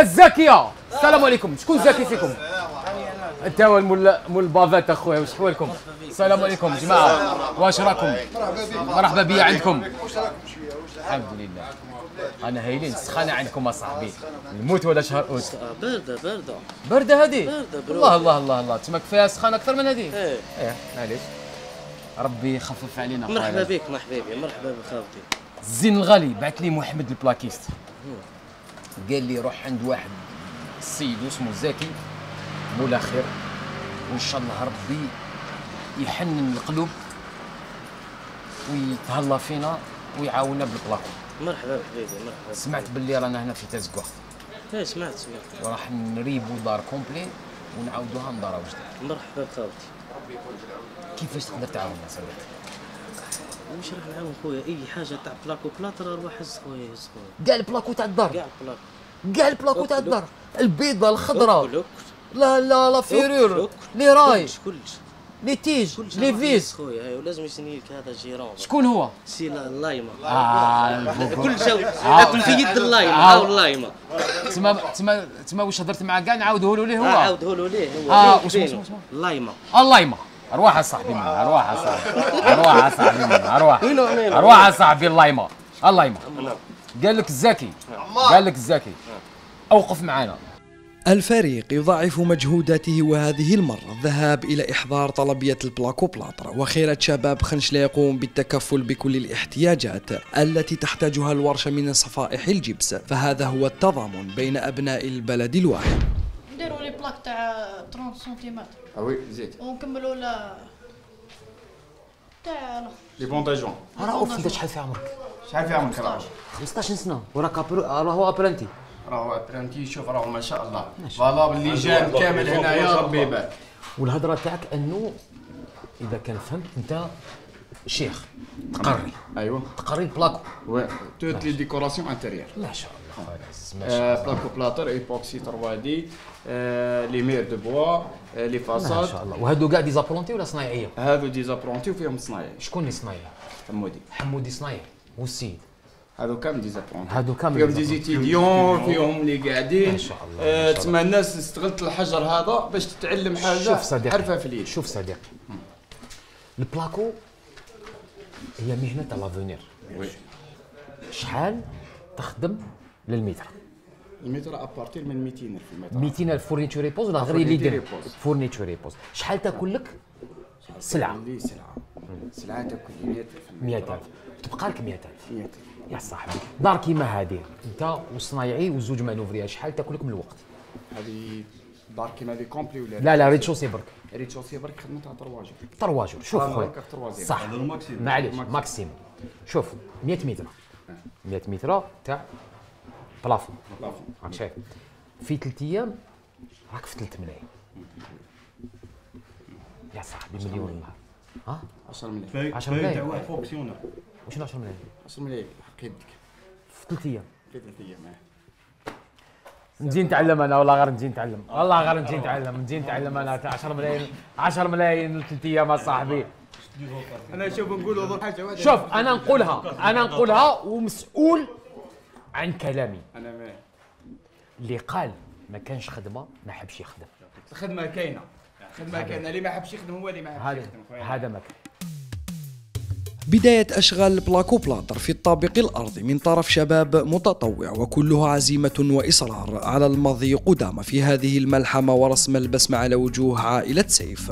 الزاكية! السلام عليكم. شكون زاكي فيكم؟ أنت هو المول مول البافات أخويا واش حوالكم؟ السلام عليكم جماعة. واش راكم؟ مرحبا بيا عندكم. الحمد لله. أنا هايلين السخانه عندكم أصاحبي. الموت ولا شهر أوت. باردة باردة برده هذه باردة برو. الله الله الله الله. تماك فيها سخانة أكثر من هذه إيه. إيه معليش. ربي يخفف علينا مرحبا. بك مرحبا بك مرحبا بخاوتي. الزين الغالي بعث لي محمد ال plaquiste. قال لي روح عند واحد السيد اسمه زكي مولا خير وان شاء الله ربي يحنن القلوب ويتهلا فينا ويعاوننا بال placo مرحبا بحبيبي مرحبا. سمعت باللي رانا هنا في تازكوخ إيه سمعت سمعت. وراح نريبو دار complet ونعاودوها لدار وجديد مرحبا بخاوتي كيفاش تقدر تعاوننا صديقي؟ واش راح نعاون خويا. أي حاجة تاع بلاكو بلاتر أروح هز خويا هز خويا. كاع البلاكو تاع الدار. كاع بلاكو. كاع البلاكو تاع الدار. البيضة الخضراء لا لا لا فيرور. لي راي. كلش كلش. لي تيج لي فيس خويا. ولازم يسني لك هذا جيران. شكون هو؟ سي لا- اللايمة. آه كل شيء. آه. كل في يد آه. هاو اللايمة. تما تما تما واش هضرت معاه كاع نعاودوه له ليه آه، هو؟ عاودوا له ليه هو. آه، بينه واسمه- وبينه. ارواح يا صاحبي منها ارواح يا صاحبي ارواح يا صاحبي منها وينو؟ ارواح يا صاحبي الله يما الله يما قال لك الزكي قال لك الزكي أوقف معانا. الفريق يضاعف مجهوداته وهذه المرة. الذهاب إلى إحضار طلبية البلاكو بلاطرا وخيرة شباب خنش لا يقوم بالتكفل بكل الاحتياجات التي تحتاجها الورشة من صفائح الجبس. فهذا هو التضامن بين أبناء البلد الواحد. les plaques تاع 30 سنتيمتر Ah oui, زيد ونكملوا لا تاع les bandes à joint راه انت شحال في عمرك؟ شحال في عمرك راهو 15 سنه وراك راهو apprenti راهو apprenti شوف راهو ما شاء الله voilà باللي جاب كامل هنايا ربي يبارك والهضره تاعك انه اذا كان فهمت انت شيخ تقري ايوا تقري ال placo oui toutes les décorations intérieures ما شاء الله. شاء الله بلاكو بلاتر إيبوكسي 3 دي لي مير دو بوا لي ما شاء فاساد. الله. وهادو كاع دي زابلونتي ولا صنايعية؟ هادو ديزابرونتي وفيهم صنايعي. شكون اللي صنايع حمودي. حمودي صنايع والسيد. هادو كامل ديزابرونتي هادو كامل فيهم دي ديزابرونتي. زيتيديون فيهم اللي قاعدين. ما شاء الله، ما آه، شاء الله. تسمى الناس استغلت الحجر هذا باش تتعلم حاجة شوف صديقي حرفة في اليد. شوف صديقي. البلاكو هي مهنة تاع لافونير oui. شحال تخدم للمتر المتر à partir من 200 ألف المتر 200 ألف fourniture et pose ولا غير اللي fourniture يدير et pose. fourniture et pose. شحال تاكل لك؟ سلعة. سلعة. سلعة تاكل 100 ألف 100000 تبقى لك 100000 100 ألف. يا صاحبي دار كيما هذه انت والصنايعي وزوج manœuvres شحال تاكل لك من الوقت؟ هذه دار كيما هذه complet ولا لا لا rez-de-chaussée برك rez-de-chaussée برك خدمتها 3 jours trois jours شوف خويا. صح. معليش maximum شوف 100 متر. 100 متر تاع plafond. plafond. راك شايف؟ في ثلاث أيام راك في 3 ملايين. يا صاحبي مليون النهار ها؟ 10 ملايين. 10 ملايين. تاع واحد fonctionnaire وشنو 10 ملايين. 10 ملايين. حق يدك. في ثلاث أيام. في ثلاث أيام آه. نجي نتعلم أنا والله غير نجي نتعلم. والله غير نجي نتعلم نجي نتعلم أنا. تاع 10 ملايين 10 ملايين ثلاث أيام صاحبي. أنا شوف نقول حاجة واحدة. شوف أنا نقولها أنا نقولها ومسؤول عن كلامي. أنا اللي قال ما كانش خدمة ما حبش يخدم. الخدمه كاينة. الخدمه كاينة. اللي ما حبش يخدم هو اللي ما حبش يخدم. هذا ما كان. بداية أشغال ال placoplâtre في الطابق الأرضي من طرف شباب متطوع وكلها عزيمة وإصرار على المضي قدام في هذه الملحمة ورسم البسمة على وجوه عائلة سيف.